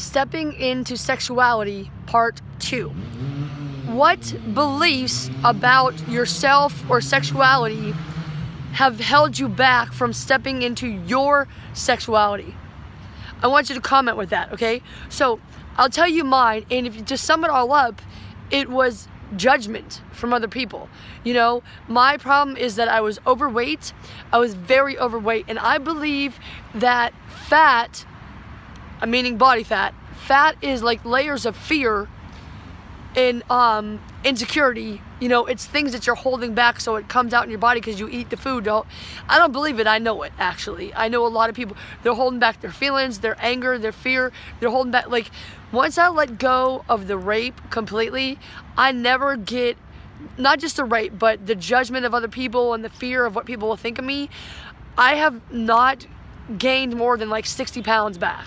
Stepping into Sexuality, Part 2. What beliefs about yourself or sexuality have held you back from stepping into your sexuality? I want you to comment with that, okay? So I'll tell you mine, and if you just sum it all up, it was judgment from other people. You know, my problem is that I was overweight. I was very overweight, and I believe that fat, meaning body fat, fat is like layers of fear and um, insecurity. You know, it's things that you're holding back so it comes out in your body because you eat the food. Don't, I don't believe it. I know it, actually. I know a lot of people, they're holding back their feelings, their anger, their fear. They're holding back, like, once I let go of the rape completely, I never get, not just the rape, but the judgment of other people and the fear of what people will think of me. I have not gained more than like 60 pounds back.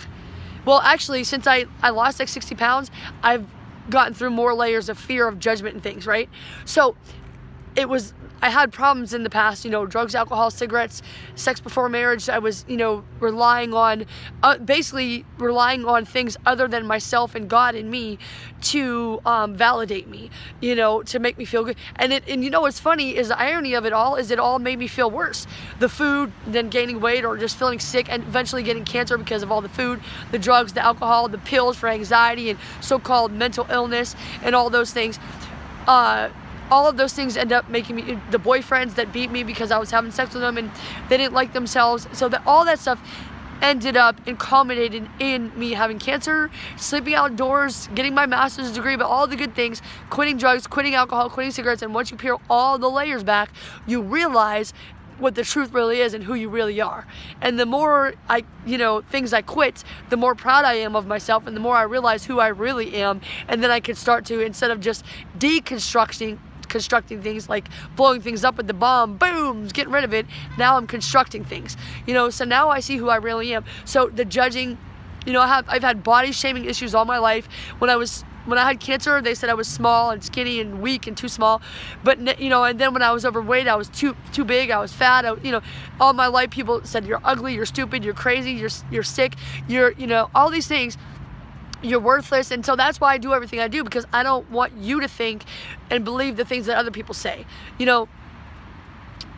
Well, actually, since I, I lost like 60 pounds, I've gotten through more layers of fear of judgment and things, right? So it was I had problems in the past, you know, drugs, alcohol, cigarettes, sex before marriage. I was, you know, relying on, uh, basically relying on things other than myself and God and me to um, validate me, you know, to make me feel good. And it, and you know what's funny is the irony of it all is it all made me feel worse. The food, then gaining weight, or just feeling sick, and eventually getting cancer because of all the food, the drugs, the alcohol, the pills for anxiety and so-called mental illness, and all those things. Uh, all of those things end up making me the boyfriends that beat me because I was having sex with them and they didn't like themselves. So that all that stuff ended up and culminated in me having cancer, sleeping outdoors, getting my master's degree, but all the good things, quitting drugs, quitting alcohol, quitting cigarettes, and once you peel all the layers back, you realize what the truth really is and who you really are. And the more I, you know, things I quit, the more proud I am of myself and the more I realize who I really am. And then I can start to, instead of just deconstructing constructing things like blowing things up with the bomb, boom, getting rid of it. Now I'm constructing things, you know. So now I see who I really am. So the judging, you know, I have I've had body shaming issues all my life. When I was when I had cancer, they said I was small and skinny and weak and too small. But you know, and then when I was overweight, I was too too big. I was fat. I, you know, all my life people said you're ugly, you're stupid, you're crazy, you're you're sick, you're you know all these things you're worthless and so that's why I do everything I do because I don't want you to think and believe the things that other people say you know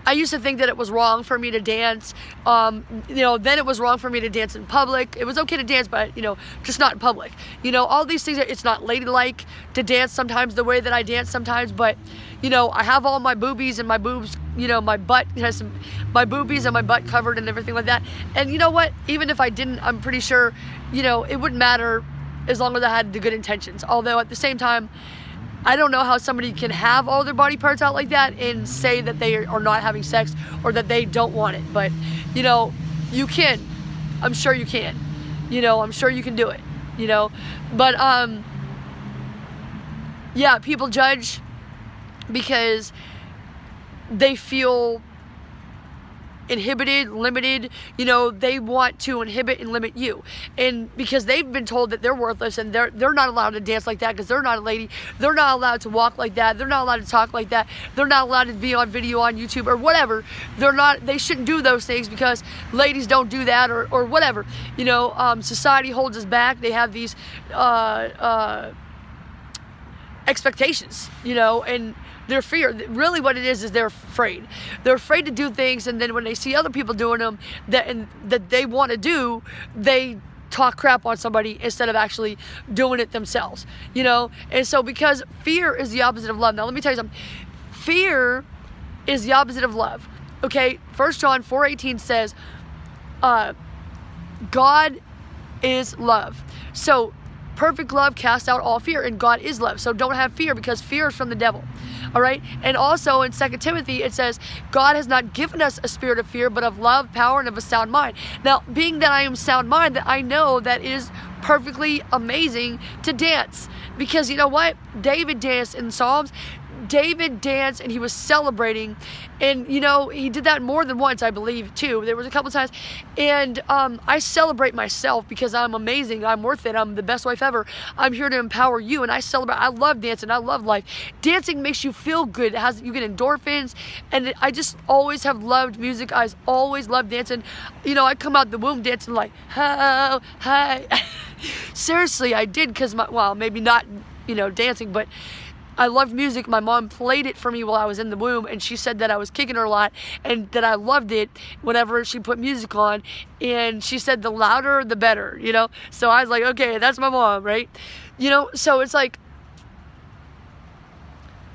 I used to think that it was wrong for me to dance. Um, you know, then it was wrong for me to dance in public. It was okay to dance, but you know, just not in public. You know, all these things. It's not ladylike to dance sometimes the way that I dance sometimes. But you know, I have all my boobies and my boobs. You know, my butt has some, my boobies and my butt covered and everything like that. And you know what? Even if I didn't, I'm pretty sure, you know, it wouldn't matter as long as I had the good intentions. Although at the same time, I don't know how somebody can have all their body parts out like that and say that they are not having sex or that they don't want it. But, you know, you can. I'm sure you can. You know, I'm sure you can do it. You know, but, um, yeah, people judge because they feel inhibited, limited, you know, they want to inhibit and limit you. And because they've been told that they're worthless and they're they're not allowed to dance like that because they're not a lady. They're not allowed to walk like that. They're not allowed to talk like that. They're not allowed to be on video on YouTube or whatever. They're not they shouldn't do those things because ladies don't do that or, or whatever. You know, um, society holds us back. They have these uh, uh, expectations, you know, and their fear. Really, what it is is they're afraid. They're afraid to do things, and then when they see other people doing them that and that they want to do, they talk crap on somebody instead of actually doing it themselves. You know, and so because fear is the opposite of love. Now, let me tell you something. Fear is the opposite of love. Okay, First John four eighteen says, uh, "God is love." So perfect love casts out all fear, and God is love. So don't have fear because fear is from the devil. All right. And also in Second Timothy, it says, God has not given us a spirit of fear, but of love, power, and of a sound mind. Now, being that I am sound mind, that I know that is perfectly amazing to dance. Because you know what? David danced in Psalms. David danced and he was celebrating. And, you know, he did that more than once, I believe, too. There was a couple times. And um, I celebrate myself because I'm amazing. I'm worth it. I'm the best wife ever. I'm here to empower you. And I celebrate. I love dancing. I love life. Dancing makes you feel good. It has You get endorphins. And I just always have loved music. I've always loved dancing. You know, I come out the womb dancing like, oh, hi. Seriously, I did because my, well, maybe not, you know, dancing, but I loved music. My mom played it for me while I was in the womb, and she said that I was kicking her a lot and that I loved it whenever she put music on. And she said the louder, the better, you know? So I was like, okay, that's my mom, right? You know, so it's like,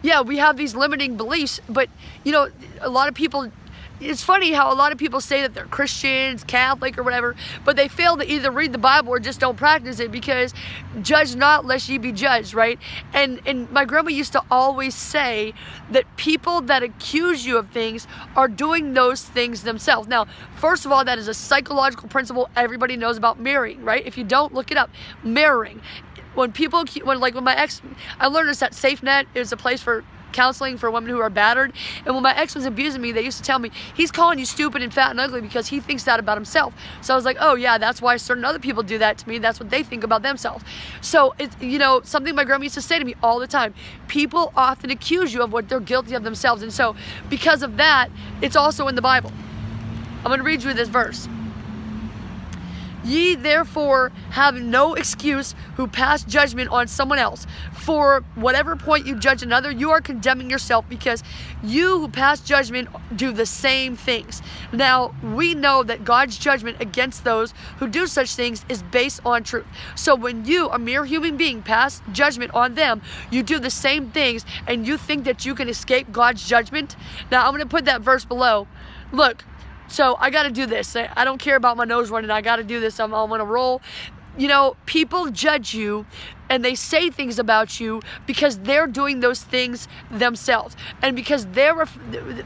yeah, we have these limiting beliefs, but, you know, a lot of people it's funny how a lot of people say that they're Christians, Catholic, or whatever, but they fail to either read the Bible or just don't practice it because judge not lest ye be judged, right? And and my grandma used to always say that people that accuse you of things are doing those things themselves. Now, first of all, that is a psychological principle everybody knows about mirroring, right? If you don't, look it up. Mirroring. When people, when like when my ex, I learned this at SafeNet is a place for counseling for women who are battered. And when my ex was abusing me, they used to tell me, he's calling you stupid and fat and ugly because he thinks that about himself. So I was like, oh yeah, that's why certain other people do that to me. That's what they think about themselves. So it's, you know, something my grandma used to say to me all the time. People often accuse you of what they're guilty of themselves. And so because of that, it's also in the Bible. I'm going to read you this verse. Ye therefore have no excuse who pass judgment on someone else. For whatever point you judge another, you are condemning yourself because you who pass judgment do the same things. Now, we know that God's judgment against those who do such things is based on truth. So when you, a mere human being, pass judgment on them, you do the same things and you think that you can escape God's judgment. Now, I'm going to put that verse below. Look, so I got to do this. I don't care about my nose running. I got to do this. I'm, I'm on a roll. You know, people judge you and they say things about you because they're doing those things themselves. And because they're,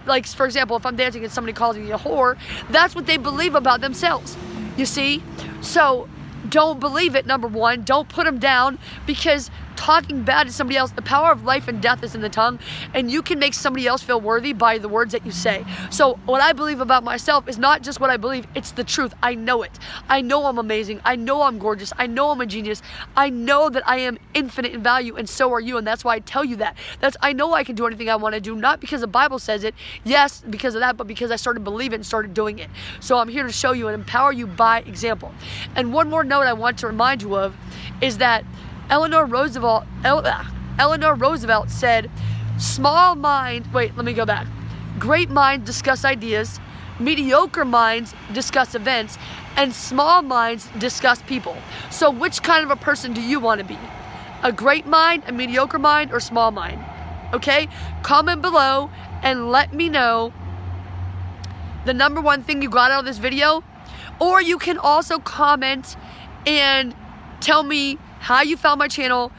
like, for example, if I'm dancing and somebody calls me a whore, that's what they believe about themselves. You see? So don't believe it, number one. Don't put them down because talking bad to somebody else, the power of life and death is in the tongue, and you can make somebody else feel worthy by the words that you say. So, what I believe about myself is not just what I believe, it's the truth. I know it. I know I'm amazing. I know I'm gorgeous. I know I'm a genius. I know that I am infinite in value, and so are you, and that's why I tell you that. That's I know I can do anything I want to do, not because the Bible says it, yes, because of that, but because I started believing and started doing it. So, I'm here to show you and empower you by example. And one more note I want to remind you of is that Eleanor Roosevelt, Eleanor Roosevelt said, small mind, wait, let me go back. Great minds discuss ideas, mediocre minds discuss events, and small minds discuss people. So which kind of a person do you want to be? A great mind, a mediocre mind, or small mind? Okay? Comment below and let me know the number one thing you got out of this video. Or you can also comment and tell me how you found my channel,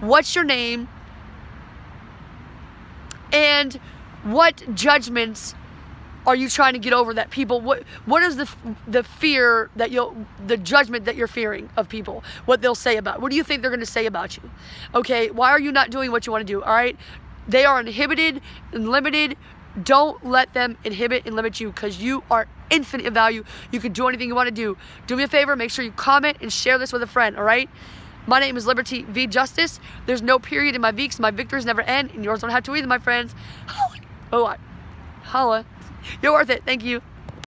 what's your name, and what judgments are you trying to get over that people what what is the the fear that you'll the judgment that you're fearing of people what they'll say about what do you think they're going to say about you? Okay why are you not doing what you want to do all right? They are inhibited and limited don't let them inhibit and limit you because you are infinite in value you can do anything you want to do. Do me a favor make sure you comment and share this with a friend all right my name is Liberty V Justice. There's no period in my V's. My victories never end, and yours don't have to either, my friends. Oh, holla. You're worth it. Thank you.